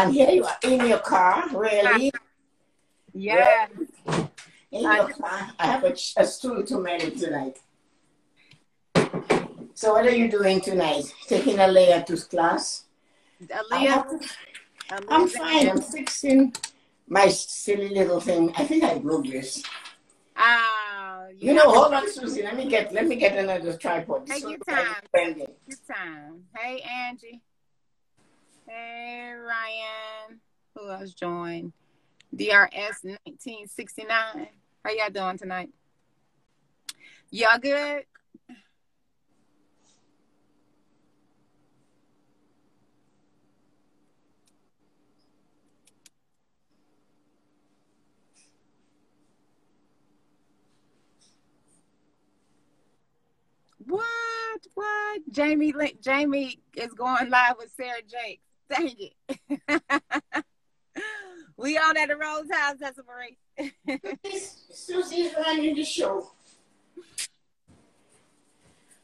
And here you are in your car, really? Yeah. In your car. I have a, a stool too many tonight. So what are you doing tonight? Taking Alea to class? Aaliyah. I'm fine. I'm fixing my silly little thing. I think I broke this. Oh, You know, hold on, Suzie. Let me get let me get another tripod. Take your time. bending. Good time. Hey, Angie. Hey, Ryan. Who else joined? DRS 1969. How y'all doing tonight? Y'all good? What? What? Jamie Jamie is going live with Sarah Jakes. Dang it. we on at the Rose House, Tessa Marie. This- Suzie's running the show.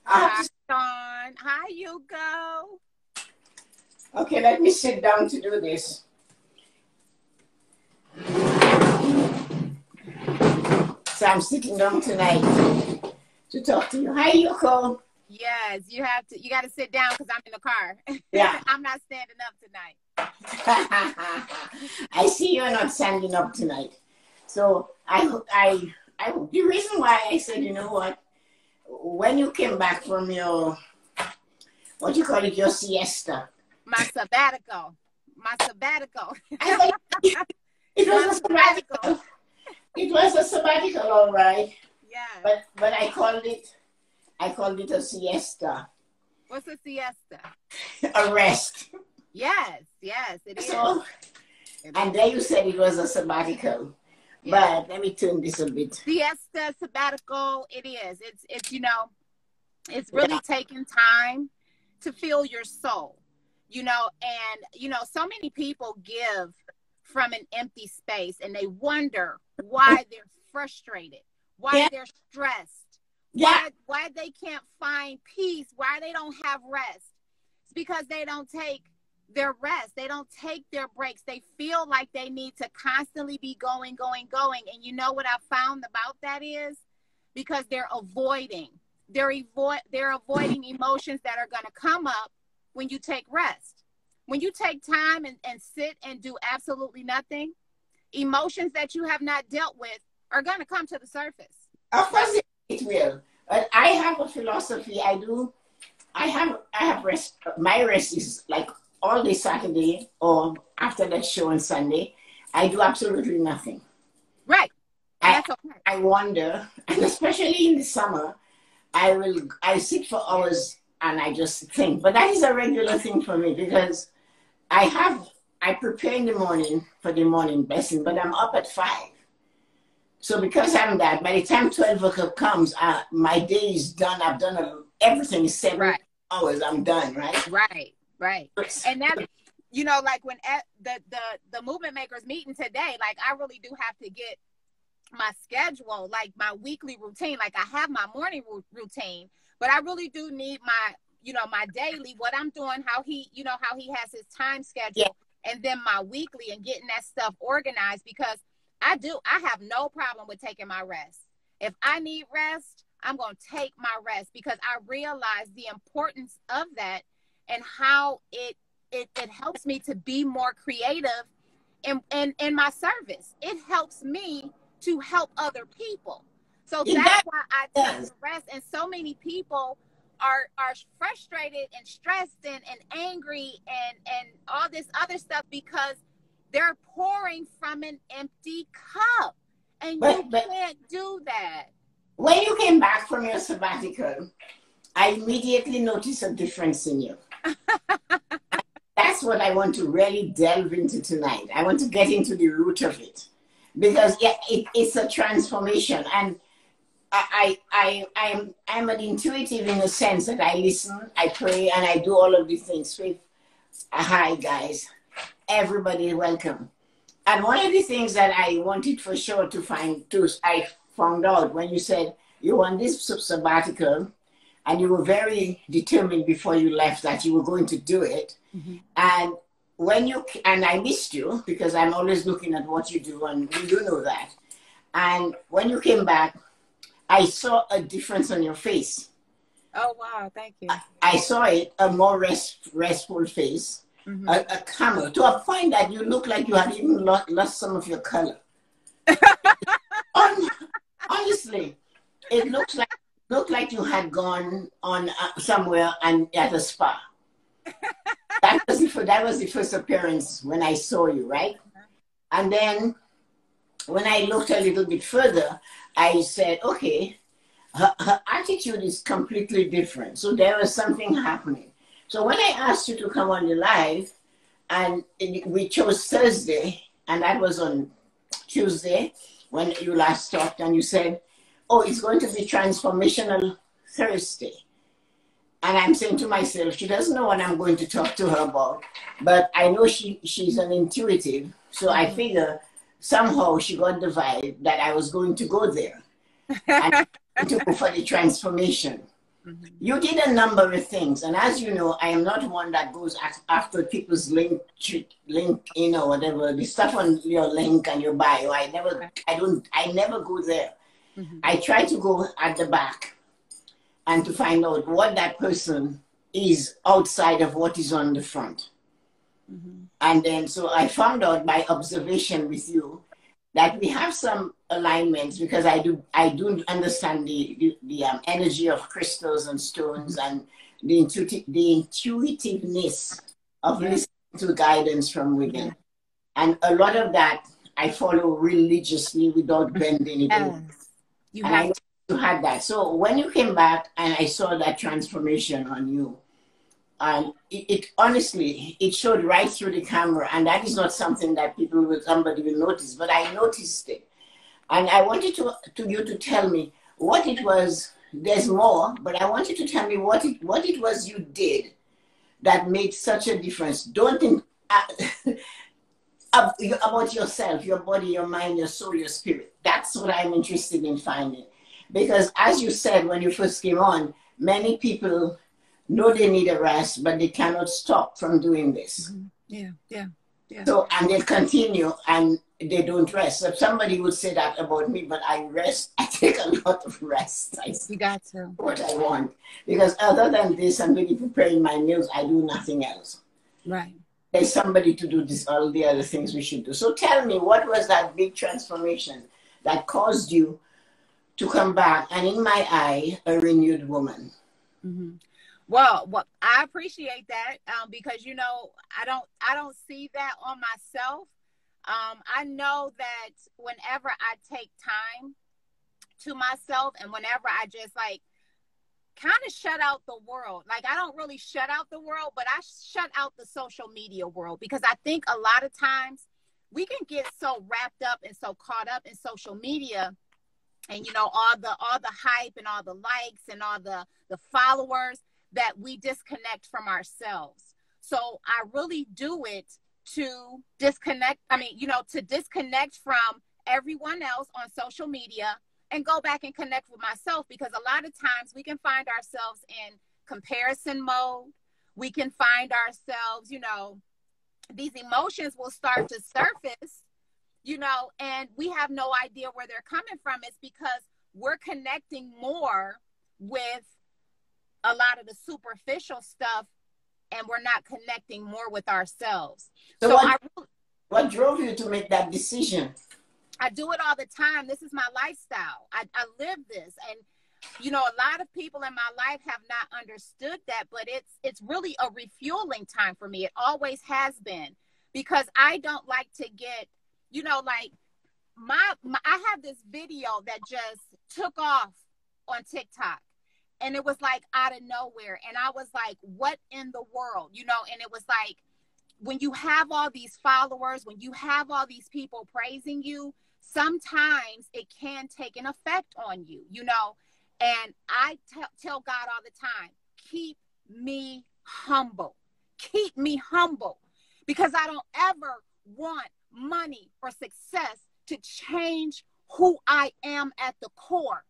Hi, Sean. Hi, Yuko. okay, let me sit down to do this. So I'm sitting down tonight to talk to you. Hi, Yoko. Yes, you have to. You got to sit down because I'm in the car. Yeah. I'm not standing up tonight. I see you're not standing up tonight. So I, I, I, the reason why I said, you know what, when you came back from your, what do you call it, your siesta, My sabbatical. My sabbatical. It was a sabbatical. It was a sabbatical, all right. yeah. But but I called it, I called it a siesta, What's a siesta? a rest. Yes, yes, it is. So, and then you said it was a sabbatical. Yeah. But let me turn this a bit. siesta sabbatical it is it's it's you know it's really Yeah. taking time to feel your soul you know and you know so many people give from an empty space and they wonder why they're frustrated why Yeah. they're stressed Yeah, why why they can't find peace why they don't have rest? It's because they don't take their rest. They don't take their breaks. They feel like they need to constantly be going going going. And you know what i found about that is? Because they're avoiding. They're avoid they're avoiding emotions that are going to come up when you take rest. When you take time and, and sit and do absolutely nothing emotions that you have not dealt with are going to come to the surface. Of course it, will. But I have a philosophy. I do. I have. I have rest. My rest is like all day Saturday or after that show on Sunday. I do absolutely nothing. right I, that's okay I wonder, and especially in the summer, I will I sit for hours and I just think. But that is a regular thing for me because I have I prepare in the morning for the morning blessing, but I'm up at five. So because I'm that, by the time twelve o'clock comes, uh, my day is done. I've done a, everything. is Seven Right. hours. I'm done. Right. right right and that you know like when at the the the movement makers meeting today like i really do have to get my schedule like my weekly routine like i have my morning routine but i really do need my you know my daily what i'm doing how he you know how he has his time schedule Yeah. and then my weekly and getting that stuff organized because i do i have no problem with taking my rest. If i need rest i'm going to take my rest because i realize the importance of that and how it it, it helps me to be more creative in, in in my service. It helps me to help other people. So that's why i take rest. And so many people are are frustrated and stressed and, and angry and and all this other stuff because they're pouring from an empty cup and But- you but- can't do that When you came back from your sabbatical, I immediately noticed a difference in you. That's what I want to really delve into tonight. I want to get into the root of it because yeah, it, it's a transformation, and I, I, I, I'm, I'm an intuitive in the sense that I listen, I pray, and I do all of these things. With, hi guys, everybody, welcome. And one of the things that I wanted for sure to find, to I found out when you said you want this sab- sabbatical, and you were very determined before you left that you were going to do it. Mm-hmm. And when you and I missed you because I'm always looking at what you do, and you do know that. And when you came back, I saw a difference on your face. Oh wow! Thank you. I, I saw it a more rest, restful face, mm-hmm. a, a calmer to a point that you look like you had even lost, lost some of your color. honestly, it looks like looked like you had gone on uh, somewhere and at a spa. that was the that was the first appearance when I saw you, right? And then when I looked a little bit further, I said, okay, her, her attitude is completely different. So there was something happening. So when I asked you to come on the live, and we chose Thursday, and that was on Tuesday when you last talked, and you said, oh, it's going to be transformational Thursday. And I'm saying to myself, she doesn't know what I'm going to talk to her about, but I know she, she's an intuitive. So I mm-hmm. figure somehow she got the vibe that I was going to go there and to go for the transformation. Mm-hmm. You did a number of things, and as you know, I am not one that goes after people's link, link, you know, whatever the stuff on your link and your bio. I never, I don't, I never go there. Mm-hmm. I try to go at the back and to find out what that person is outside of what is on the front. Mm-hmm. And then, so I found out by observation with you that we have some alignments because I do I do understand the the, the um, energy of crystals and stones mm-hmm. and the intuitive the intuitiveness of listening to guidance from within, and a lot of that I follow religiously without bending it. Yes. You and had I had that. So when you came back and I saw that transformation on you, and it, it, honestly it showed right through the camera, and that is not something that people will somebody will notice, but I noticed it, and I wanted to to you to tell me what it was. There's more, but I want you to tell me what it what it was you did that made such a difference. Don't think. Uh, about yourself, your body, your mind, your soul, your spirit. That's what I'm interested in finding. Because as you said when you first came on, many people know they need a rest, but they cannot stop from doing this. Mm-hmm. Yeah, yeah, yeah. So, and they continue and they don't rest. So somebody would say that about me, but I rest. I take a lot of rest. I you got to. What I want. Because other than this, I'm really preparing my meals. I do nothing else. Right there's somebody to do this, all the other things we should do. So tell me, what was that big transformation that caused you to come back and, in my eye, a renewed woman? Mm-hmm. Well, well, I appreciate that um, because you know I don't I don't see that on myself. Um, I know that whenever I take time to myself and whenever I just like kind of shut out the world. Like I don't really shut out the world, but I shut out the social media world because I think a lot of times we can get so wrapped up and so caught up in social media and you know all the all the hype and all the likes and all the the followers that we disconnect from ourselves. So I really do it to disconnect I mean, you know, to disconnect from everyone else on social media and go back and connect with myself because a lot of times we can find ourselves in comparison mode. We can find ourselves, you know, these emotions will start to surface, you know, and we have no idea where they're coming from. It's because we're connecting more with a lot of the superficial stuff and we're not connecting more with ourselves. So, so what, I, what drove you to make that decision? I do it all the time. This is my lifestyle. I, I live this. And you know, a lot of people in my life have not understood that, but it's it's really a refueling time for me. It always has been because I don't like to get, you know, like my, my I have this video that just took off on TikTok and it was like out of nowhere and I was like, what in the world? You know, and it was like when you have all these followers, when you have all these people praising you, sometimes it can take an effect on you, you know. And I t- tell God all the time, keep me humble. Keep me humble because I don't ever want money or success to change who I am at the core.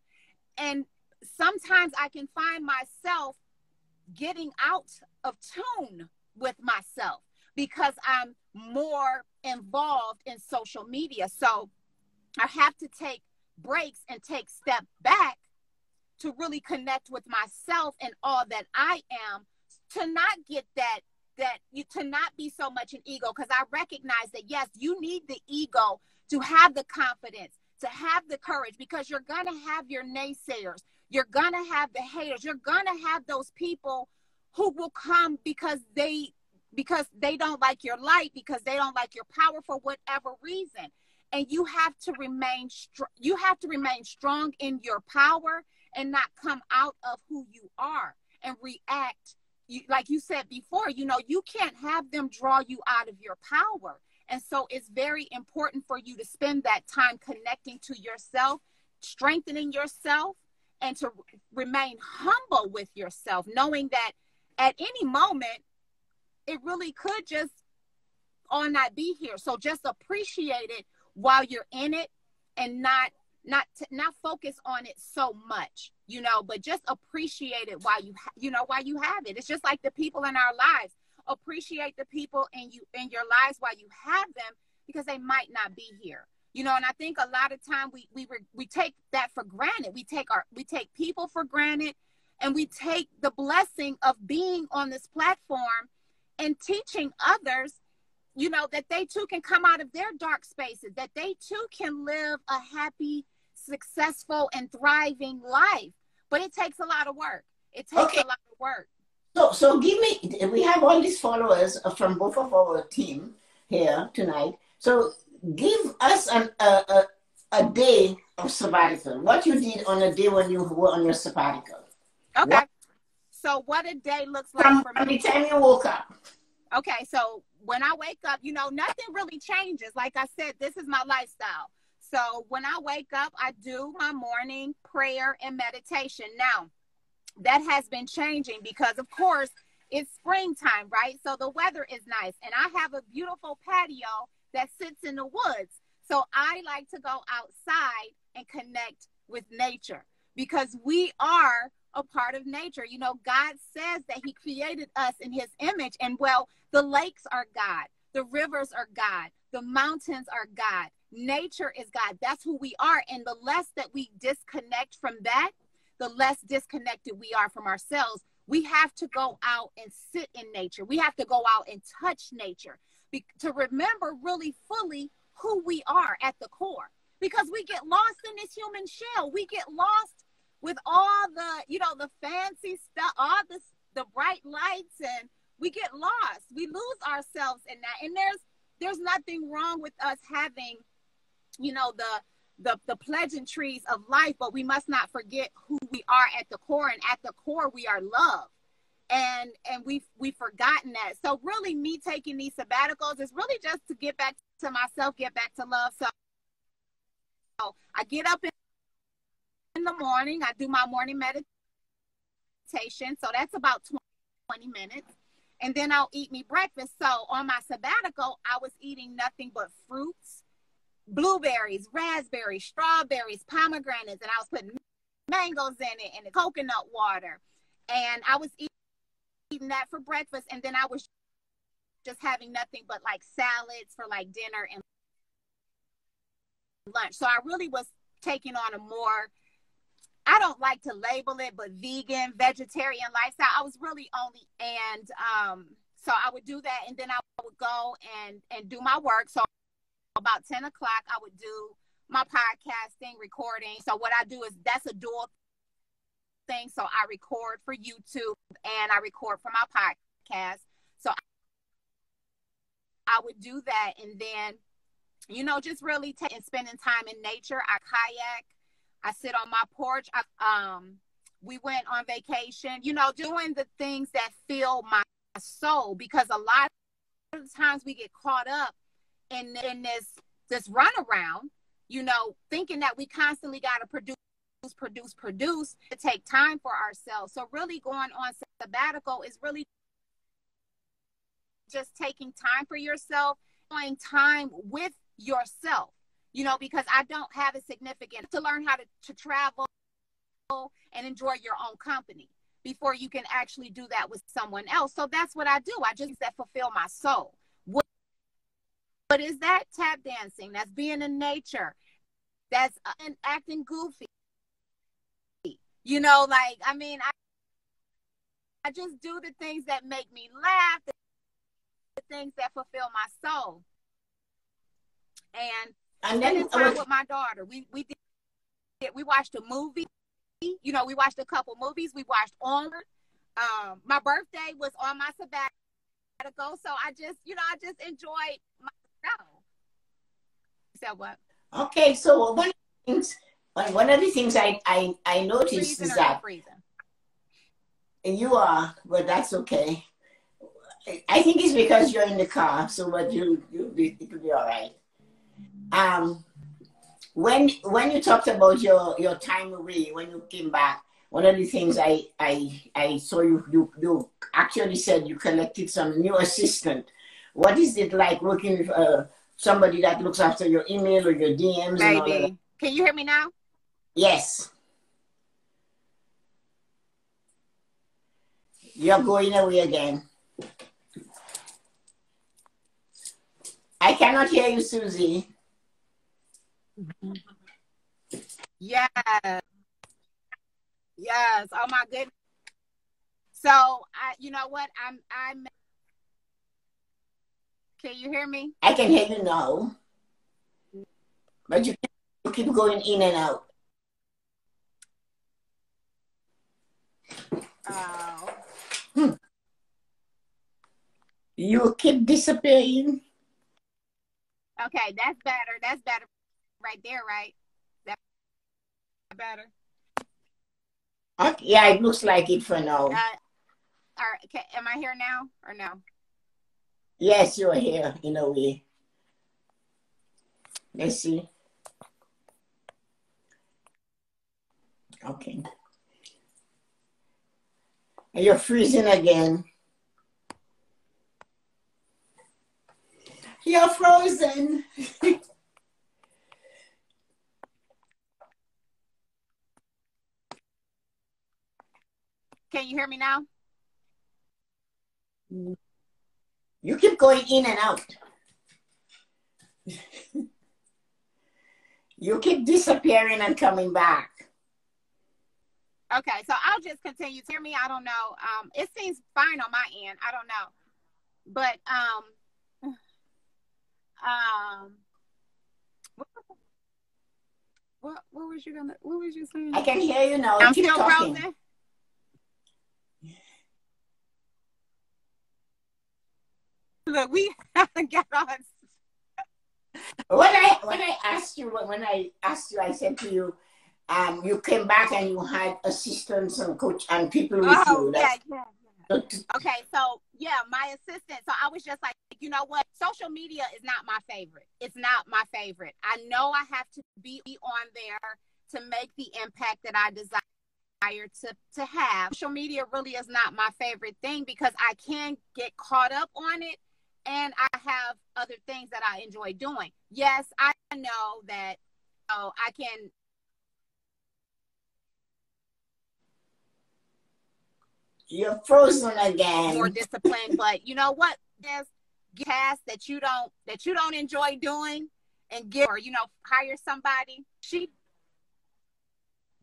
And sometimes I can find myself getting out of tune with myself because I'm more involved in social media. So I have to take breaks and take step back to really connect with myself and all that I am to not get that that you to not be so much an ego because I recognize that yes, you need the ego to have the confidence, to have the courage because you're going to have your naysayers. You're going to have the haters. You're going to have those people who will come because they because they don't like your light because they don't like your power for whatever reason. And you have to remain str- you have to remain strong in your power and not come out of who you are and react. You, like you said before you know you can't have them draw you out of your power. And so it's very important for you to spend that time connecting to yourself strengthening yourself and to remain humble with yourself knowing that at any moment it really could just all not be here. So just appreciate it while you're in it and not not to, not focus on it so much you know but just appreciate it while you ha- you know while you have it. It's just like the people in our lives. Appreciate the people in you in your lives while you have them because they might not be here you know and i think a lot of time we we we take that for granted we take our we take people for granted and we take the blessing of being on this platform and teaching others you know, that they too can come out of their dark spaces, that they too can live a happy, successful, and thriving life. But it takes a lot of work. It takes okay. a lot of work. So, so give me. We have all these followers from both of our team here tonight. So, give us an, a, a a day of sabbatical. What you did on a day when you were on your sabbatical. Okay. What? So, what a day looks like from, from the time you woke up. Okay, so when I wake up, you know, nothing really changes. Like I said, this is my lifestyle. So when I wake up, I do my morning prayer and meditation. Now, that has been changing because, of course, it's springtime, right? So the weather is nice. And I have a beautiful patio that sits in the woods. So I like to go outside and connect with nature because we are a part of nature. You know, God says that He created us in His image. And well, the lakes are God, the rivers are God, the mountains are God, nature is God. That's who we are. And the less that we disconnect from that, the less disconnected we are from ourselves. We have to go out and sit in nature. We have to go out and touch nature be- to remember really fully who we are at the core. Because we get lost in this human shell. We get lost with all the, you know, the fancy stuff, all the the bright lights and we get lost. We lose ourselves in that. And there's there's nothing wrong with us having, you know, the the the pleasantries of life, but we must not forget who we are at the core. And at the core, we are love. And and we've we've forgotten that. So really me taking these sabbaticals is really just to get back to myself, get back to love. So, so I get up in, the morning, I do my morning meditation. So that's about 20 minutes and then I'll eat me breakfast. So on my sabbatical, I was eating nothing but fruits, blueberries, raspberries, strawberries, pomegranates, and I was putting mangoes in it and coconut water. And I was eating that for breakfast. And then I was just having nothing but like salads for like dinner and lunch. So I really was taking on a more I don't like to label it, but vegan, vegetarian lifestyle. I was really only, and um, so I would do that, and then I would go and and do my work. So about ten o'clock, I would do my podcasting, recording. So what I do is that's a dual So I record for YouTube and I record for my podcast. So I would do that, and then you know just really taking spending time in nature. I kayak. I sit on my porch. I, um, we went on vacation, you know, doing the things that fill my soul because a lot of times we get caught up in, in this this runaround, you know, thinking that we constantly got to produce, produce, produce to take time for ourselves. So really going on sabbatical is really just taking time for yourself, going time with yourself you know, because I don't have a significant to learn how to, to travel and enjoy your own company before you can actually do that with someone else. So that's what I do. I just that fulfill my soul. But is that tap dancing? That's being in nature. That's uh, acting goofy. You know, like I mean, I I just do the things that make me laugh, the things that fulfill my soul. And and then time with my daughter. We we did we watched a movie. You know, we watched a couple movies. We watched Onward. Um, my birthday was on my sabbatical, so I just, you know, I just enjoyed my show. So what? Okay, so one of the things, one of the things I I, I noticed is that you are, but that's okay. I think it's because you're in the car, so but you you be, it'll be all right. Um, when when you talked about your your time away when you came back, one of the things I I I saw you you you actually said you collected some new assistant. What is it like working with uh, somebody that looks after your email or your DMs? Maybe. Can you hear me now? Yes. You're going away again. I cannot hear you, Suzie. Yes. Yes. Oh my goodness. So I you know what? I'm I'm can you hear me? I can hear you now. But you keep going in and out. Oh. Hmm. You keep disappearing. Okay, that's better. That's better right there, right? That better. Okay, yeah, it looks like it for now. Uh, all right, okay, am I here now or no? Yes, you're here in a way. Let's see. Okay. You're freezing again. You're frozen. Can you hear me now? You keep going in and out. you keep disappearing and coming back. Okay, so I'll just continue to hear me. I don't know. Um, it seems fine on my end. I don't know, but um, um, what what was you gonna? What was you saying? I can hear you now. I'm Keep still talking. frozen. Look, we haven't got on. When I when I asked you when I asked you, I said to you, um, you came back and you had assistants and coach and people with oh, you. Yeah, yeah, yeah. Okay, so yeah, my assistant. So I was just like, you know what? Social media is not my favorite. It's not my favorite. I know I have to be on there to make the impact that I desire to to have. Social media really is not my favorite thing because I can get caught up on it and I have other things that I enjoy doing. Yes, I know that oh, I can You're frozen again. More disciplined, but you know what? There's tasks that you don't that you don't enjoy doing and give or you know hire somebody. She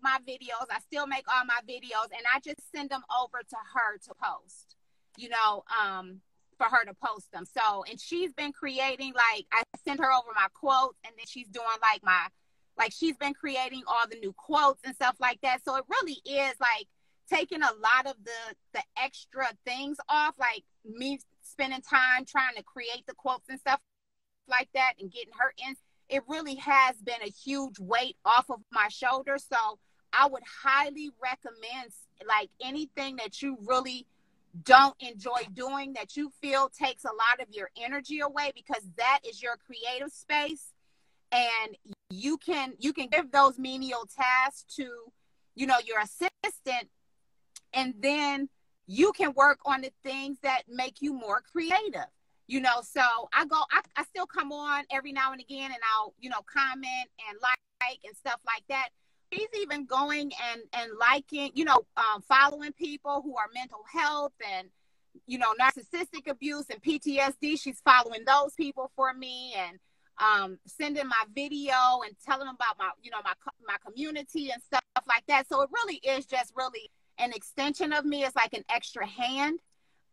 my videos. I still make all my videos and I just send them over to her to post. You know, um for her to post them. So, and she's been creating like I send her over my quotes and then she's doing like my like she's been creating all the new quotes and stuff like that. So it really is like taking a lot of the the extra things off, like me spending time trying to create the quotes and stuff like that, and getting her in. It really has been a huge weight off of my shoulders. So I would highly recommend like anything that you really don't enjoy doing that you feel takes a lot of your energy away because that is your creative space and you can you can give those menial tasks to you know your assistant and then you can work on the things that make you more creative you know so i go I, I still come on every now and again and i'll you know comment and like and stuff like that she's even going and and liking you know um, following people who are mental health and you know, narcissistic abuse and PTSD. She's following those people for me and um, sending my video and telling them about my, you know, my my community and stuff like that. So it really is just really an extension of me. It's like an extra hand,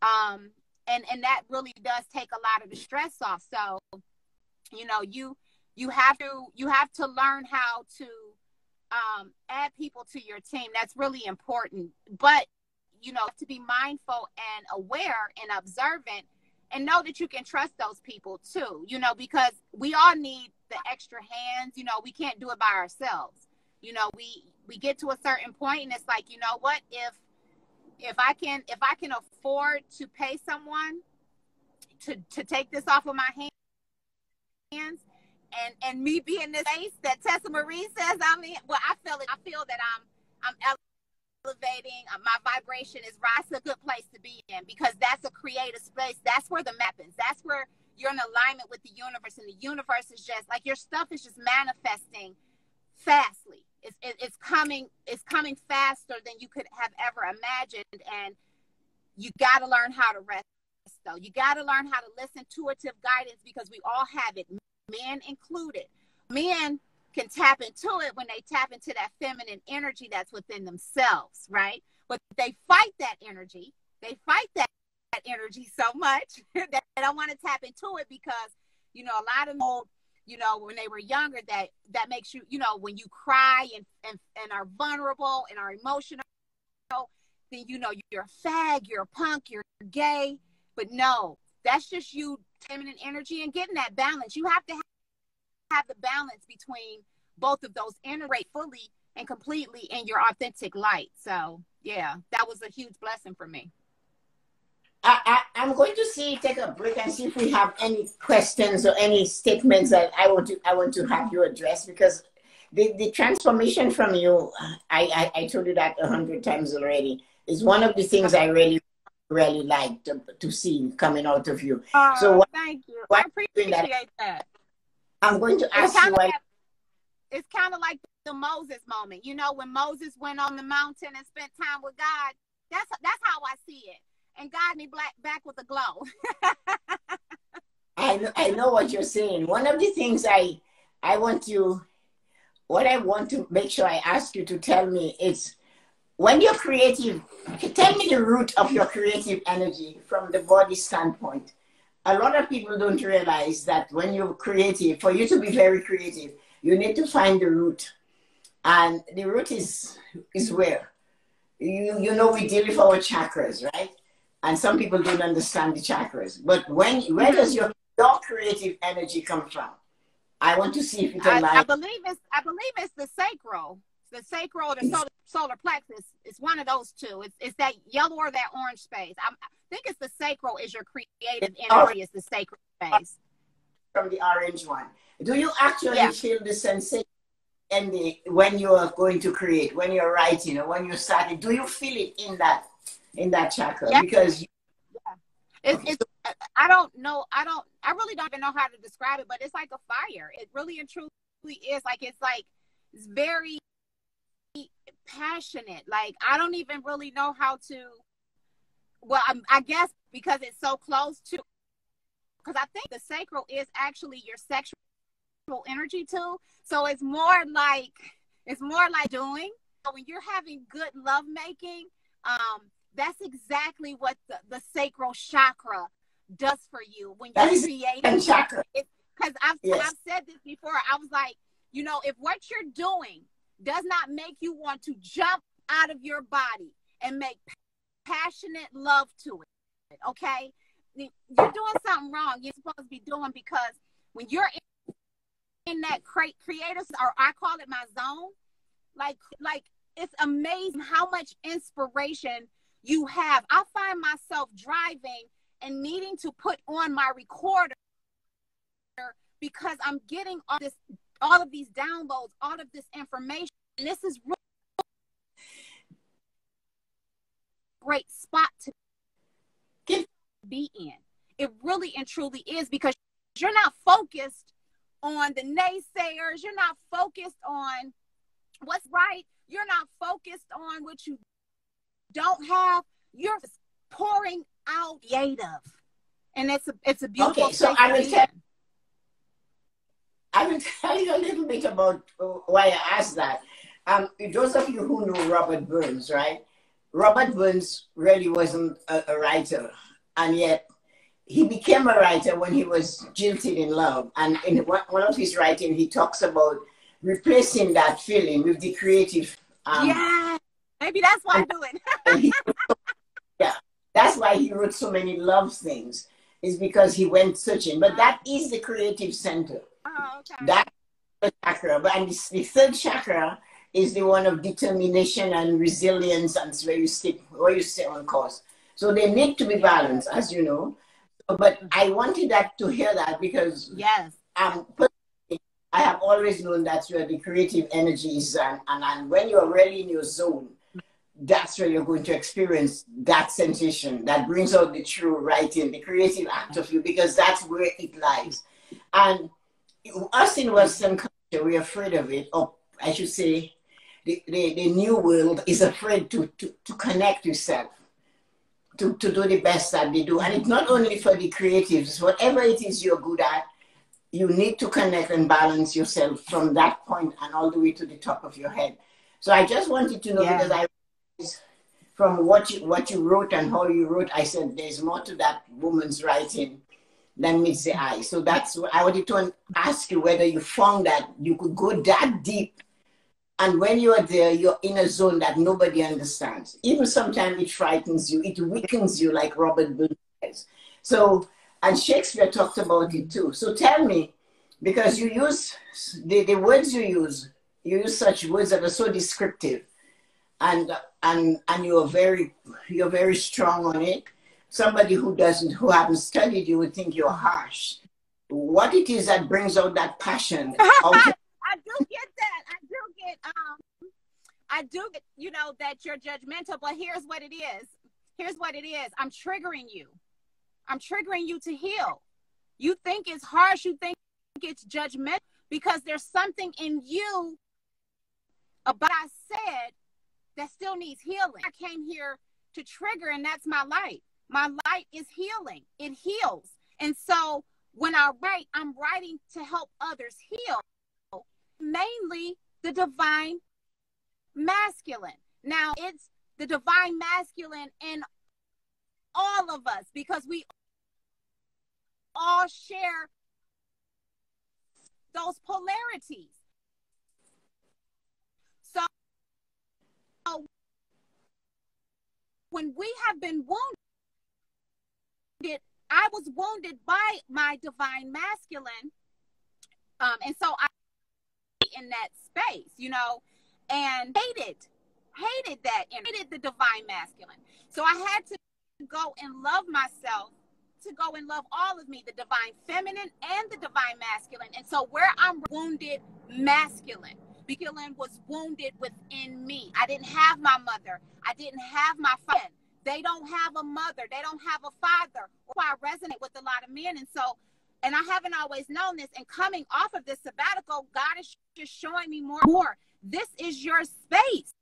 um, and and that really does take a lot of the stress off. So, you know, you you have to you have to learn how to um, add people to your team. That's really important. But you know, to be mindful and aware and observant and know that you can trust those people too, you know, because we all need the extra hands, you know, we can't do it by ourselves. You know, we we get to a certain point and it's like, you know what, if if I can if I can afford to pay someone to to take this off of my hands and and me being this space that Tessa Marie says I'm in, well, I feel it. I feel that I'm I'm elevating. Uh, my vibration is right. That's a good place to be in because that's a creative space. That's where the happens. That's where you're in alignment with the universe, and the universe is just like your stuff is just manifesting fastly. It's it, it's coming. It's coming faster than you could have ever imagined, and you got to learn how to rest. Though you got to learn how to listen to intuitive guidance because we all have it, men included. Men can tap into it when they tap into that feminine energy that's within themselves, right? But they fight that energy. They fight that, that energy so much that they don't want to tap into it because, you know, a lot of you know, when they were younger, that that makes you, you know, when you cry and and, and are vulnerable and are emotional, then you know you're a fag, you're a punk, you're gay. But no, that's just you feminine energy and getting that balance. You have to have the balance between both of those integrate fully and completely in your authentic light. So yeah, that was a huge blessing for me. I, I, am going to see take a break and see if we have any questions or any statements that I want to I want to have you address because the, the transformation from you uh, I, I, I told you that a hundred times already is one of the things I really really like to, to see coming out of you. Oh, so what, thank you. I appreciate that. that. I'm going to ask you. Why... It's kind of like the Moses moment. You know, when Moses went on the mountain and spent time with God. That's that's how I see it. And God me black back with a glow. I know, I know what you're saying. One of the things I I want you, what I want to make sure I ask you to tell me is when you're creative, tell me the root of your creative energy from the body standpoint a lot of people don't realize that when you're creative, for you to be very creative, you need to find the root. And the root is is where? You you know we deal with our chakras, right? And some people don't understand the chakras. But when where does hmm. your your creative energy come from? I want to see if you can I, I believe it's I believe it's the sacral. The sacral the solar, solar plexus. It's one of those two. It's, it's that yellow or that orange space. I'm, think it's the sacral is your creative energy, is the sacral space. From the orange one. Do you actually yeah. feel the sensation and the when you are going to create, when you're writing or when you're starting, do you feel it in that in that chakra? Yeah. Because you, yeah. It's, it's I don't know I don't I really don't even know how to describe it, but it's like a fire. It really and truly is like it's like it's very passionate. Like I don't even really know how to well, I, I guess because it's so close to, because I think the sacral is actually your sexual energy too. So it's more like it's more like doing. So when you're having good love making, um, that's exactly what the, the sacral chakra does for you when you're creating chakra. Because I've yes. I've said this before. I was like, you know, if what you're doing does not make you want to jump out of your body and make passionate love to it. Okay, you're doing something wrong. You're supposed to be doing because when you're in, in that cre- creative, or I call it my zone, like like it's amazing how much inspiration you have. I find myself driving and needing to put on my recorder because I'm getting all this, all of these downloads, all of this information. And this is really great spot to be in. It really and truly is because you're not focused on the naysayers. You're not focused on what's right. You're not focused on what you don't have. You're pouring out creative. And it's a it's a beautiful Okay, so I will tell I will tell you a little bit about why I asked that. Um, those of you who know Robert Burns, right? Robert Burns really wasn't a, a writer, and yet he became a writer when he was jilted in love. And in one of his writing, he talks about replacing that feeling with the creative. Um, yeah, maybe that's why I do it. yeah, that's why he wrote so many love things. Is because he went searching. But that is the creative center. Oh, okay. That's the chakra. But and the, third chakra is the one of determination and resilience, and where you stick, where you stay on course. So they need to be balanced, as you know. But I wanted that to hear that because yes, um, I have always known that's where the creative energy is, and, and, and when you're really in your zone, that's where you're going to experience that sensation that brings out the true writing, the creative act of you, because that's where it lies. And us in Western culture, we're afraid of it, or I should say, the, the, the new world is afraid to, to, to connect yourself to, to do the best that they do. And it's not only for the creatives, whatever it is you're good at, you need to connect and balance yourself from that point and all the way to the top of your head. So I just wanted to know yeah. because I from what you what you wrote and how you wrote, I said there's more to that woman's writing than meets the eye. So that's what I wanted to ask you whether you found that you could go that deep and when you are there, you're in a zone that nobody understands. Even sometimes it frightens you, it weakens you, like Robert Burns. So, and Shakespeare talked about it too. So tell me, because you use the, the words you use, you use such words that are so descriptive, and and and you're very you're very strong on it. Somebody who doesn't, who haven't studied you, would think you're harsh. What it is that brings out that passion? I do get that. I do get um I do get, you know, that you're judgmental, but here's what it is. Here's what it is. I'm triggering you. I'm triggering you to heal. You think it's harsh, you think it's judgmental because there's something in you about I said that still needs healing. I came here to trigger, and that's my light. My light is healing, it heals. And so when I write, I'm writing to help others heal, mainly the divine masculine. Now, it's the divine masculine in all of us because we all share those polarities. So, when we have been wounded, I was wounded by my divine masculine. Um, and so I in that space, you know, and hated, hated that, and hated the divine masculine. So I had to go and love myself to go and love all of me, the divine feminine and the divine masculine. And so where I'm wounded masculine, masculine was wounded within me. I didn't have my mother. I didn't have my father. They don't have a mother. They don't have a father. Or I resonate with a lot of men. And so and I haven't always known this. And coming off of this sabbatical, God is just showing me more and more. This is your space.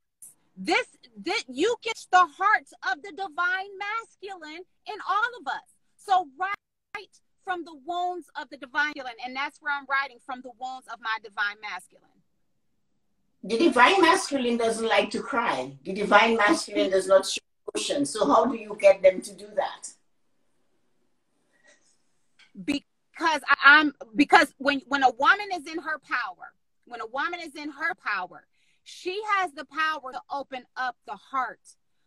This that you get the heart of the divine masculine in all of us. So write from the wounds of the divine masculine, and that's where I'm writing from the wounds of my divine masculine. The divine masculine doesn't like to cry. The divine masculine does not show emotion. So how do you get them to do that? Because I, am because when when a woman is in her power, when a woman is in her power, she has the power to open up the heart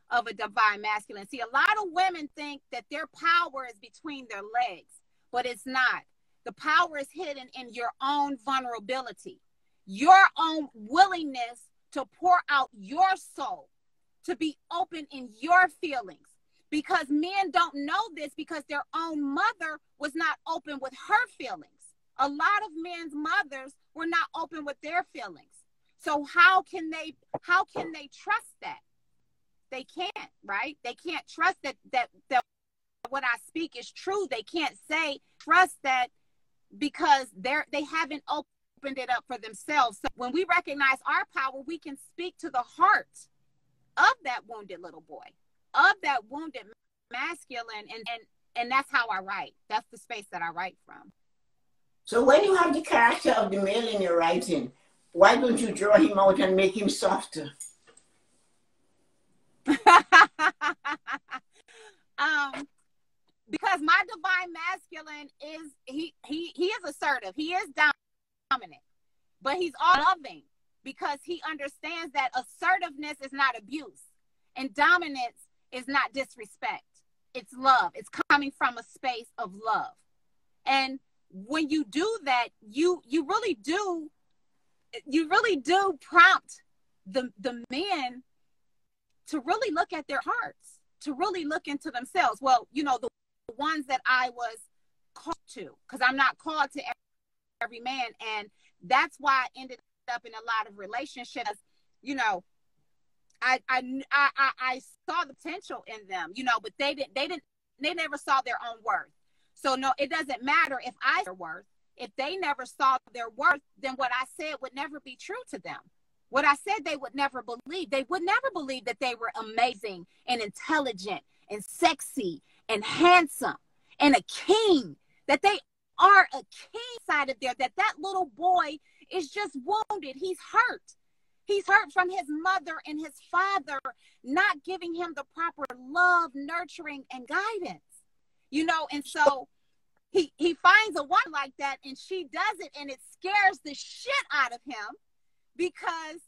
of a divine masculine. See, a lot of women think that their power is between their legs, but it's not. The power is hidden in your own vulnerability, your own willingness to pour out your soul, to be open in your feelings, because men don't know this because their own mother was not open with her feelings. A lot of men's mothers were not open with their feelings. So how can they how can they trust that? They can't, right? They can't trust that that that what I speak is true. They can't say trust that because they're they haven't opened it up for themselves. So when we recognize our power, we can speak to the heart of that wounded little boy of that wounded masculine and and and that's how I write. That's the space that I write from. So when you have the character of the male in your writing, why don't you draw him out and make him softer? um, because my divine masculine is he he he is assertive. He is dominant, but he's all loving because he understands that assertiveness is not abuse and dominance is not disrespect. It's love. It's coming from a space of love. And when you do that, you you really do you really do prompt the the men to really look at their hearts, to really look into themselves. Well, you know, the ones that I was called to, because I'm not called to every man. And that's why I ended up in a lot of relationships. You know, I I I I saw the potential in them, you know, but they didn't they didn't they never saw their own worth. So no, it doesn't matter if I their worth. If they never saw their worth, then what I said would never be true to them. What I said they would never believe. They would never believe that they were amazing and intelligent and sexy and handsome and a king. That they are a king side of there. That that little boy is just wounded. He's hurt. He's hurt from his mother and his father not giving him the proper love, nurturing, and guidance. You know, and so he he finds a woman like that and she does it and it scares the shit out of him because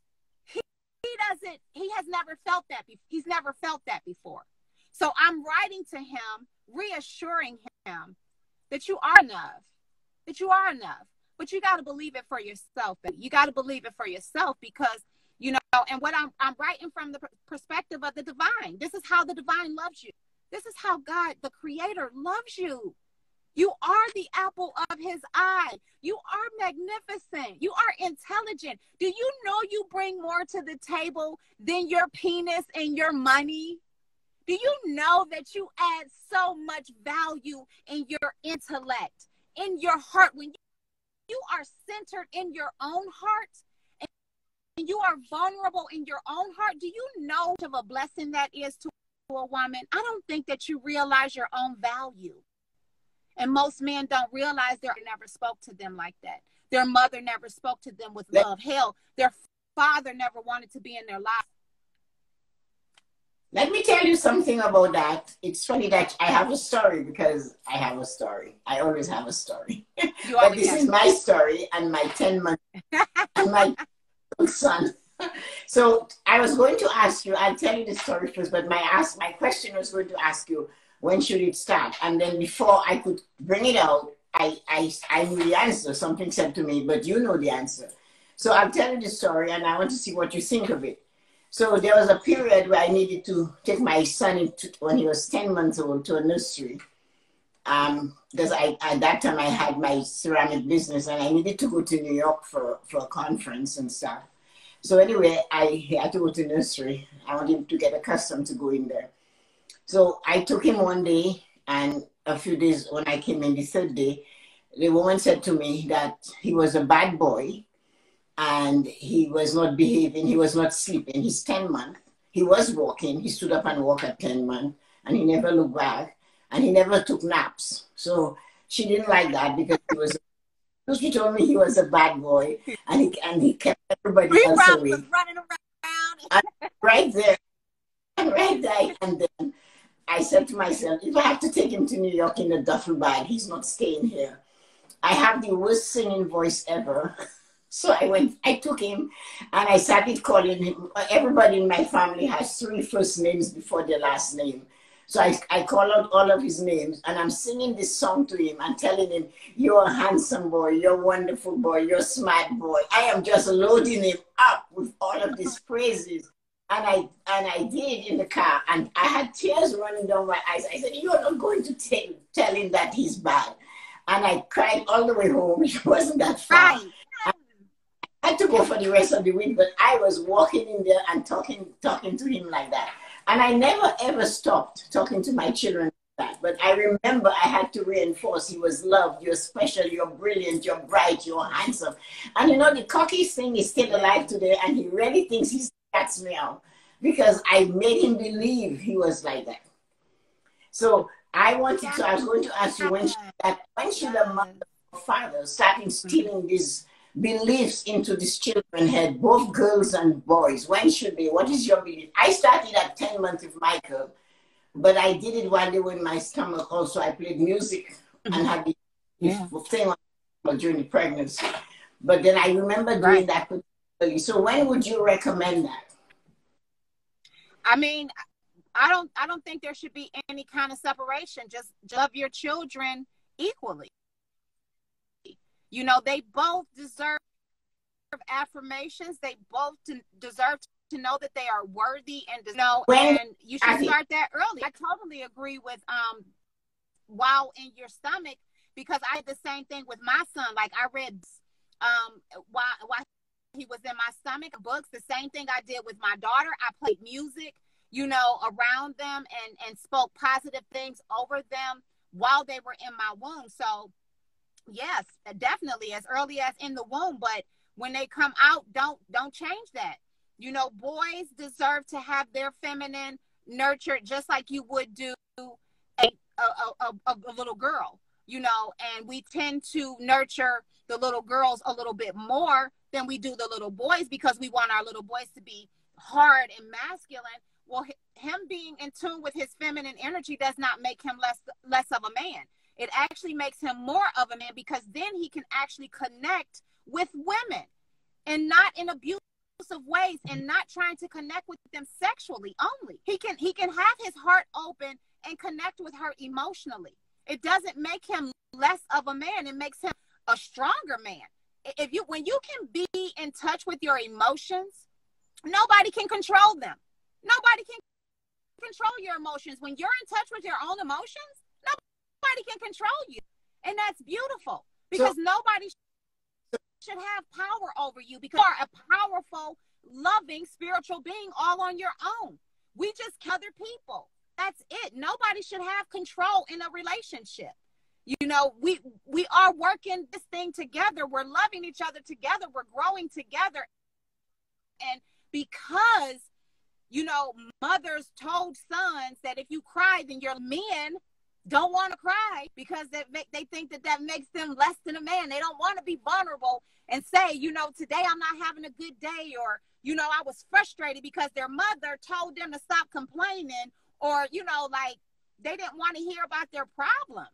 he, he doesn't he has never felt that be- he's never felt that before. So I'm writing to him reassuring him that you are enough. That you are enough but you got to believe it for yourself. And You got to believe it for yourself because you know. And what I'm I'm writing from the perspective of the divine. This is how the divine loves you. This is how God, the Creator, loves you. You are the apple of His eye. You are magnificent. You are intelligent. Do you know you bring more to the table than your penis and your money? Do you know that you add so much value in your intellect, in your heart? When you are centered in your own heart and you are vulnerable in your own heart, do you know of a blessing that is to a woman? I don't think that you realize your own value. And most men don't realize they never spoke to them like that. Their mother never spoke to them with love. Hell, their father never wanted to be in their life. Let me tell you something about that. It's funny that I have a story because I have a story. I always have a story. but this is my story and my 10 month my son. So I was going to ask you, I'll tell you the story first, but my ask my question was going to ask you when should it start? And then before I could bring it out, I, I, I knew the answer. Something said to me, but you know the answer. So I'll tell you the story and I want to see what you think of it. So there was a period where I needed to take my son when he was 10 months old to a nursery. Um, because I, at that time I had my ceramic business and I needed to go to New York for, for a conference and stuff. So anyway, I had to go to nursery. I wanted to get accustomed to going there. So I took him one day and a few days when I came in the third day, the woman said to me that he was a bad boy and he was not behaving, he was not sleeping. He's 10 months. He was walking, he stood up and walked at 10 months, and he never looked back, and he never took naps. So she didn't like that because he was. So she told me he was a bad boy, and he and he kept everybody else away. Running around. right there, right there, and then I said to myself, if I have to take him to New York in a duffel bag, he's not staying here. I have the worst singing voice ever. So I went, I took him and I started calling him. Everybody in my family has three first names before their last name. So I, I call out all of his names and I'm singing this song to him and telling him, You're a handsome boy, you're a wonderful boy, you're a smart boy. I am just loading him up with all of these praises. And I and I did in the car and I had tears running down my eyes. I said, You're not going to tell, tell him that he's bad. And I cried all the way home. It wasn't that far. I had to go for the rest of the week, but I was walking in there and talking talking to him like that. And I never ever stopped talking to my children like that. But I remember I had to reinforce he was loved, you're special, you're brilliant, you're bright, you're handsome. And you know, the cocky thing is still alive today, and he really thinks he's gets me out because I made him believe he was like that. So I wanted to, I was going to ask you when should, that, when should a mother or father start instilling these beliefs into these children head, both girls and boys? When should they? What is your belief? I started at 10 months with Michael, but I did it while they were in my stomach also. I played music and mm-hmm. had the yeah. thing during the pregnancy. But then I remember doing right. that particularly. So when would you recommend that? I mean, I don't I don't think there should be any kind of separation. Just love your children equally. You know, they both deserve affirmations. They both deserve to know that they are worthy and to know when, and you should start that early. I totally agree with um while in your stomach because I did the same thing with my son. Like I read um while while he was in my stomach books, the same thing I did with my daughter. I played music you know, around them and and spoke positive things over them while they were in my womb. So, yes, definitely as early as in the womb, but when they come out, don't don't change that. You know, boys deserve to have their feminine nurtured just like you would do a a, a, a little girl. You know, and we tend to nurture the little girls a little bit more than we do the little boys because we want our little boys to be hard and masculine well him being in tune with his feminine energy does not make him less less of a man it actually makes him more of a man because then he can actually connect with women and not in abusive ways and not trying to connect with them sexually only. He can he can have his heart open and connect with her emotionally. It doesn't make him less of a man. It makes him a stronger man. If you when you can be in touch with your emotions nobody can control them. Nobody can control your emotions. When you're in touch with your own emotions, nobody can control you. And that's beautiful because so, nobody should have power over you because you are a powerful, loving, spiritual being all on your own. We just other people. That's it. Nobody should have control in a relationship. You know, we we are working this thing together. We're loving each other together. We're growing together. And because you know, mothers told sons that if you cry, then your men don't want to cry because they, they think that that makes them less than a man. They don't want to be vulnerable and say, you know, today I'm not having a good day or, you know, I was frustrated because their mother told them to stop complaining or, you know, like they didn't want to hear about their problems.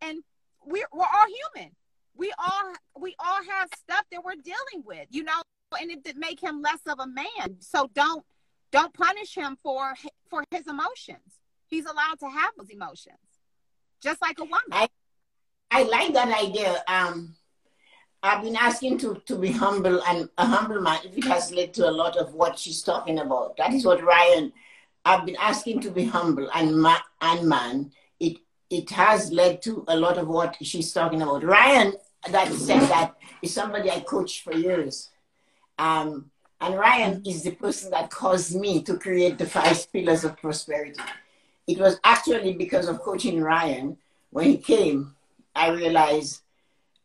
And we're, we're all human. We all we all have stuff that we're dealing with, you know, and it did make him less of a man. So don't don't punish him for for his emotions. He's allowed to have those emotions, just like a woman. I, I like that idea. Um, I've been asking to, to be humble, and a humble man, it has led to a lot of what she's talking about. That is what Ryan, I've been asking to be humble and, ma- and man. It, it has led to a lot of what she's talking about. Ryan, that said that, is somebody I coached for years. Um, and Ryan is the person that caused me to create the five pillars of prosperity. It was actually because of coaching Ryan. When he came, I realized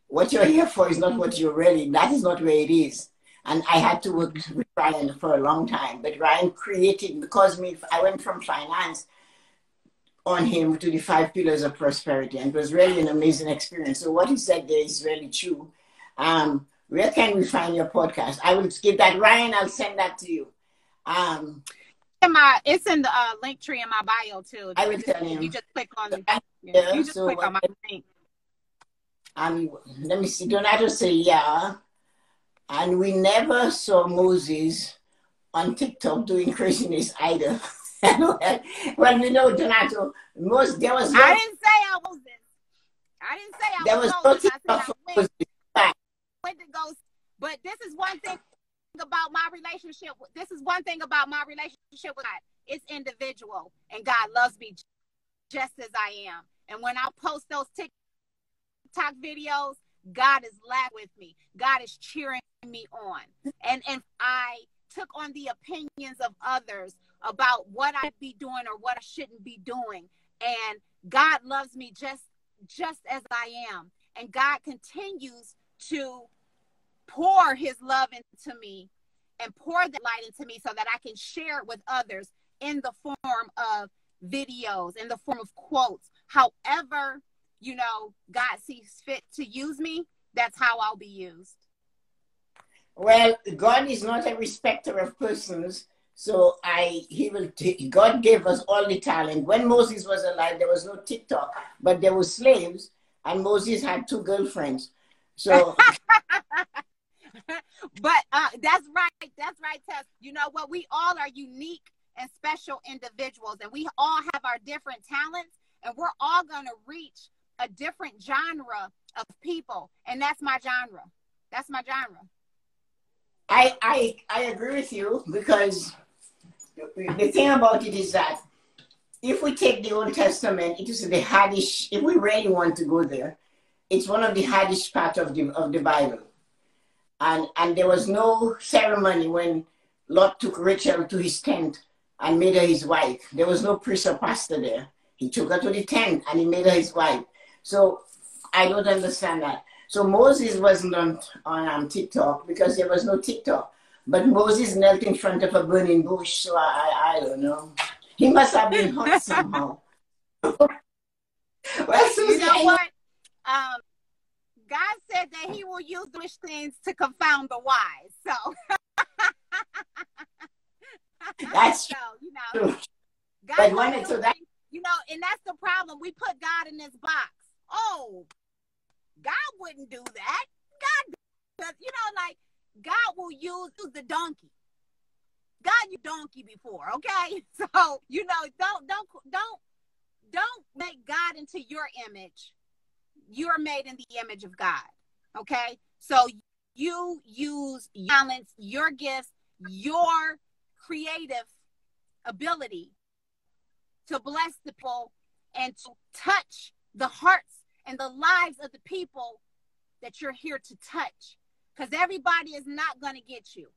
what you're here for is not what you're really, that is not where it is. And I had to work with Ryan for a long time. But Ryan created, because me, I went from finance on him to the five pillars of prosperity. And it was really an amazing experience. So what he said there is really true. Um, where can we find your podcast? I will give that Ryan. I'll send that to you. Um, in my, it's in the uh, Linktree in my bio too. I will tell him. You just click on the, yeah, you just so click on my link. Um, let me see. Donato say yeah, and we never saw Moses on TikTok doing craziness either. well, we know Donato. Most there was. No, I didn't say I wasn't. I didn't say I there was. There was no TikTok Moses went to go. But this is one thing about my relationship. This is one thing about my relationship with God. It's individual, and God loves me just as I am. And when I post those TikTok videos, God is laughing with me. God is cheering me on. And and I took on the opinions of others about what I'd be doing or what I shouldn't be doing. And God loves me just just as I am. And God continues to pour his love into me and pour that light into me so that I can share it with others in the form of videos in the form of quotes. However, you know, God sees fit to use me, that's how I'll be used. Well, God is not a respecter of persons. So I, he will. T- God gave us all the talent. When Moses was alive, there was no TikTok, but there were slaves, and Moses had two girlfriends. So, but uh, that's right. That's right, Tess. You know what? We all are unique and special individuals, and we all have our different talents, and we're all going to reach a different genre of people, and that's my genre. That's my genre. I I I agree with you because the thing about it is that if we take the Old Testament, it is the hardest. If we really want to go there, it's one of the hardest part of the of the Bible. And and there was no ceremony when Lot took Rachel to his tent and made her his wife. There was no priest or pastor there. He took her to the tent and he made her his wife. So I don't understand that. So Moses wasn't on, on um, TikTok because there was no TikTok. But Moses knelt in front of a burning bush, so I, I, I don't know. He must have been hot somehow. well, you know what? Um, God said that He will use wish things to confound the wise. So that's so, you know. God but when it's so that you know, and that's the problem. We put God in this box. Oh, God wouldn't do that. God, you know, like God will use the donkey. God, you donkey before, okay? So you know, don't don't don't don't make God into your image. You're made in the image of God, okay? So you use your talents, your gifts, your creative ability to bless the people and to touch the hearts and the lives of the people that you're here to touch. Because everybody is not going to get you.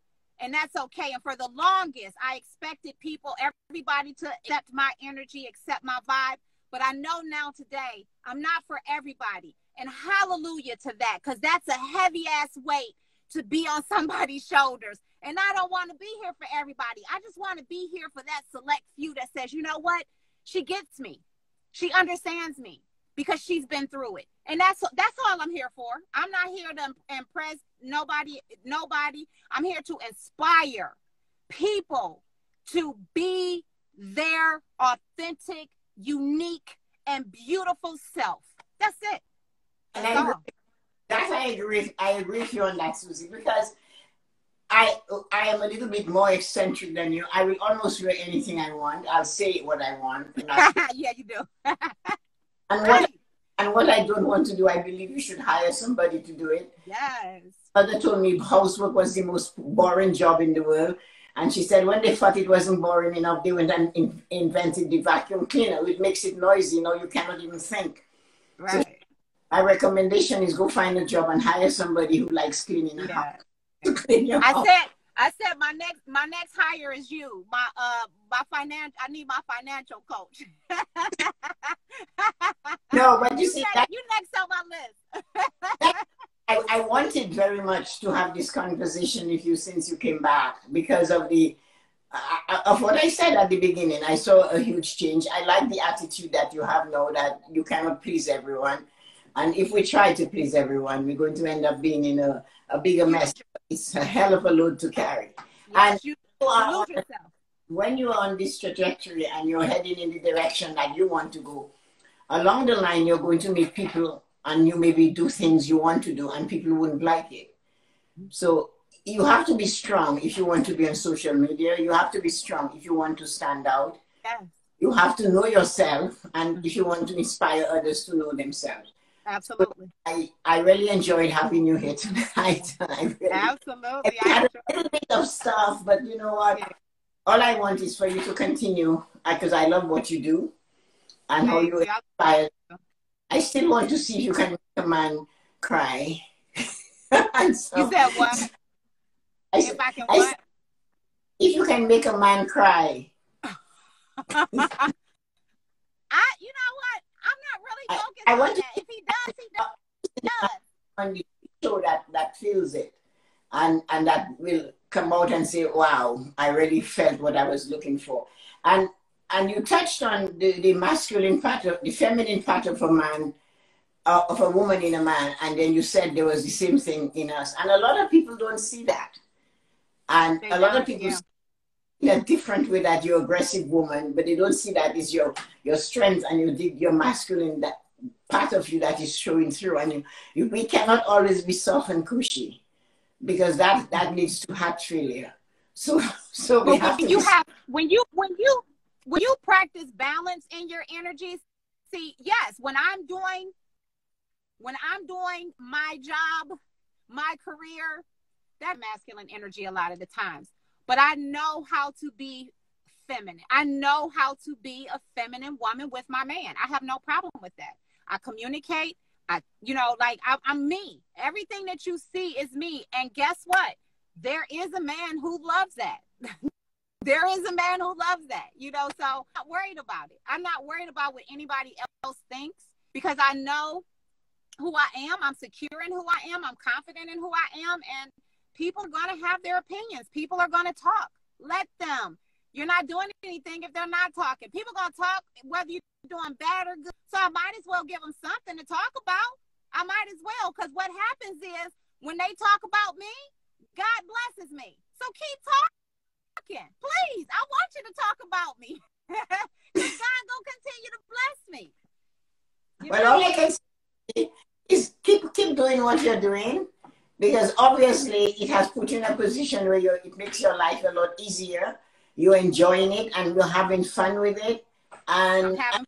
And that's okay. And for the longest, I expected people, everybody to accept my energy, accept my vibe. But I know now today, I'm not for everybody. And hallelujah to that, because that's a heavy ass weight to be on somebody's shoulders. And I don't want to be here for everybody. I just want to be here for that select few that says, you know what? She gets me. She understands me because she's been through it. And that's that's all I'm here for. I'm not here to impress nobody nobody. I'm here to inspire people to be their authentic, unique and beautiful self. That's it. That's and I agree, I agree I agree with you on that, Suzie, because I I am a little bit more eccentric than you. I will almost wear anything I want. I'll say what I want. yeah, you do. and what and what I don't want to do, I believe you should hire somebody to do it. Yes. Mother told me housework was the most boring job in the world. And she said when they thought it wasn't boring enough, they went and in, invented the vacuum cleaner, which makes it noisy. You know, you cannot even think. Right. So my recommendation is go find a job and hire somebody who likes cleaning a yeah. house. I said I said my next my next hire is you. My uh my finance I need my financial coach. no, but you, you see that, you next on my list. I, I wanted very much to have this conversation with you since you came back because of the uh, of what I said at the beginning. I saw a huge change. I like the attitude that you have now that you cannot please everyone. And if we try to please everyone, we're going to end up being in a, a bigger mess. It's a hell of a load to carry. Yes, and you are when you are on this trajectory and you're heading in the direction that you want to go, along the line, you're going to meet people and you maybe do things you want to do and people wouldn't like it. So you have to be strong if you want to be on social media. You have to be strong if you want to stand out. Yes. You have to know yourself and if you want to inspire others to know themselves. Absolutely. I, I really enjoyed having you here tonight. I really, Absolutely. I had a little bit of stuff, but you know what? All I want is for you to continue because I love what you do and how you inspire. I still want to see if you can make a man cry. so, you said what? I, if I can I, what? If you can make a man cry. I, you know what? I'm not really focused I, I on that. If he does, he does. He does. On the show that that feels it, and and that will come out and say, "Wow, I really felt what I was looking for." And and you touched on the, the masculine part of the feminine part of a man, uh, of a woman in a man, and then you said there was the same thing in us. And a lot of people don't see that. And They a lot of people yeah. see in a different way that you're aggressive woman, but they don't see that is your your strength and your your masculine that part of you that is showing through. And you, you we cannot always be soft and cushy because that that leads to heart failure. So so we have to you be have when you when you practice balance in your energies, see, yes, when I'm doing when I'm doing my job, my career, that masculine energy a lot of the times. But I know how to be feminine. I know how to be a feminine woman with my man. I have no problem with that. I communicate. I, you know, like I, I'm me. Everything that you see is me. And guess what? There is a man who loves that. there is a man who loves that, you know. So I'm not worried about it. I'm not worried about what anybody else thinks because I know who I am. I'm secure in who I am. I'm confident in who I am. And people are going to have their opinions. People are going to talk. Let them. You're not doing anything if they're not talking. People going to talk whether you're doing bad or good. So I might as well give them something to talk about. I might as well because what happens is when they talk about me, God blesses me. So keep talking, please. I want you to talk about me. God gonna continue to bless me. You Well, all I can say is keep keep doing what you're doing because obviously it has put you in a position where you it makes your life a lot easier. You're enjoying it and you're having fun with it, and having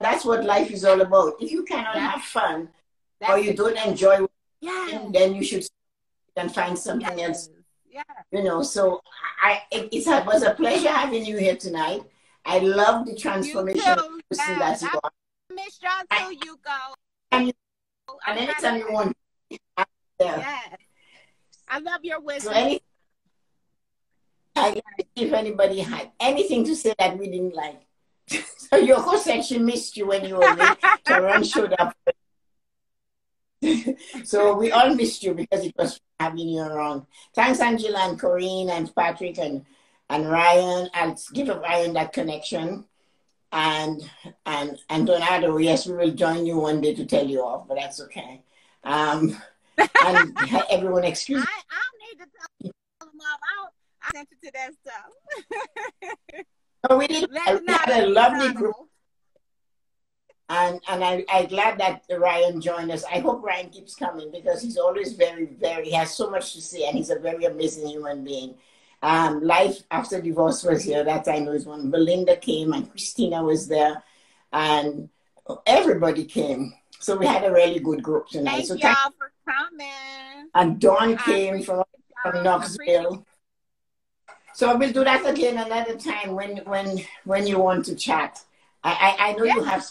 that's what life is all about. If you cannot Yeah. have fun that's or you don't enjoy Yes. then you should and find something else. Yeah. You know. So I it, it's a, was a pleasure having you here tonight. I love the transformation too. person that you are. Miss y'all too, you go. And you- And anytime you want. Yes. I love your So wisdom. any, I, if anybody had anything to say that we didn't like. so said she missed you when you were showed up. so we all missed you because it was having you around. Thanks, Angela and Corinne and Patrick and and Ryan. I'll give Ryan that connection. And and and Donato, yes, we will join you one day to tell you off, but that's okay. Um, and everyone, excuse I, I don't need to tell them off. I, I sent you to that stuff. So we did. We had a lovely group, and and I I'm glad that Ryan joined us. I hope Ryan keeps coming because he's always very very. He has so much to say, and he's a very amazing human being. Um, life after divorce was here. That I know is when Belinda came, and Christina was there, and everybody came. So we had a really good group tonight. Thank so y'all thank, for coming. and Dawn came from from Knoxville. So we'll do that again another time when when when you want to chat. I I, I know you have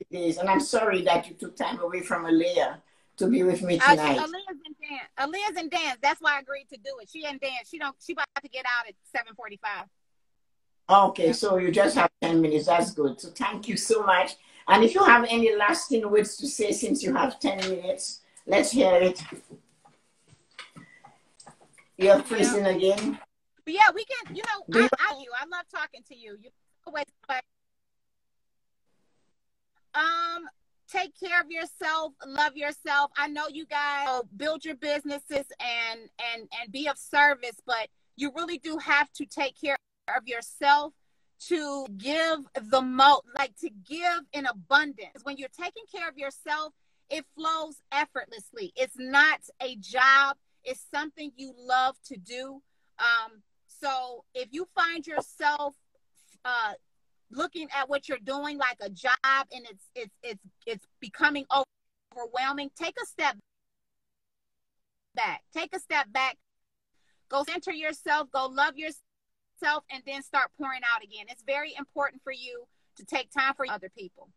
specific days, and I'm sorry that you took time away from Aaliyah to be with me Uh, tonight. Aaliyah's in dance. Aaliyah's in dance. That's why I agreed to do it. She in dance. She don't. She about to get out at seven forty five. Okay, so you just have ten minutes. That's good. So thank you so much. And if you have any lasting words to say, since you have ten minutes, let's hear it. You're freezing again. But yeah, we can. You know, I, I you. I love talking to you. You always. Um, take care of yourself. Love yourself. I know you guys uh, build your businesses and and and be of service, but you really do have to take care of yourself to give the most, like to give in abundance. When you're taking care of yourself, it flows effortlessly. It's not a job. It's something you love to do. Um, so if you find yourself uh, looking at what you're doing like a job and it's it's it's it's becoming overwhelming, take a step back. Take a step back. Go center yourself. Go love yourself, and then start pouring out again. It's very important for you to take time for other people.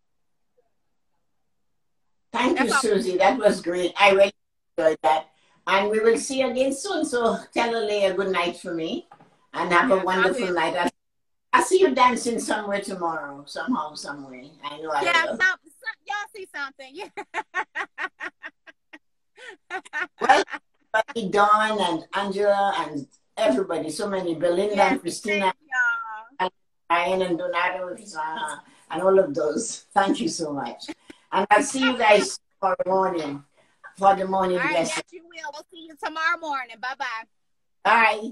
Thank you, all. Suzie. That was great. I really enjoyed that. And we will see you again soon. So tell Aaliyah good night for me and have Yes, a wonderful night. I, see you dancing somewhere tomorrow, somehow, some way. I know I Yeah, some, some, y'all see something. Yeah. Well, Dawn and Angela and everybody, so many, Belinda Yes, and Christina. y'all. Ryan and Donato uh, and all of those. Thank you so much. And I'll see you guys tomorrow morning for the morning All right, blessing. yes, you will. We'll see you tomorrow morning. Bye bye. Bye.